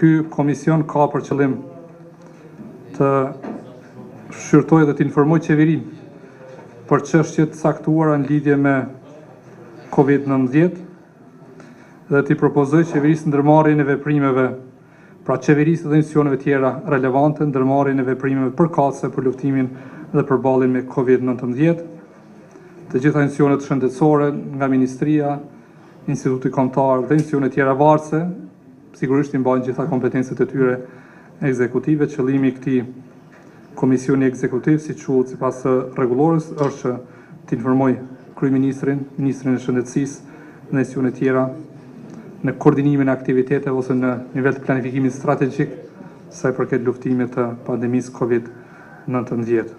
Ky komision ka për qëllim të shqyrtojë dhe të informojë qeverinë për çështje të caktuara në lidhje me COVID-19 dhe t'i propozojë qeverisë ndërmarrjen e veprimeve pra qeverisë dhe institucioneve tjera relevante, ndërmarrjen e veprimeve përkatëse për luftimin dhe përballjen me Covid nëntëmbëdhjetë, të gjitha institucionet shëndetësore, nga ministria, Instituti Kombëtar dhe institucionet tjera varëse, sigurisht i mbajnë gjitha kompetencët e tyre ekzekutive, qëllimi i këtij Komisioni Ekzekutiv, si quhet sipas Rregullores, është që të informojë Kryeministrin, Ministrin e Shëndetësisë dhe institucionet tjera në koordinimin e aktiviteteve ose në nivel të planifikimit strategjik sa i përket luftimit të pandemisë Covid nëntëmbëdhjetë.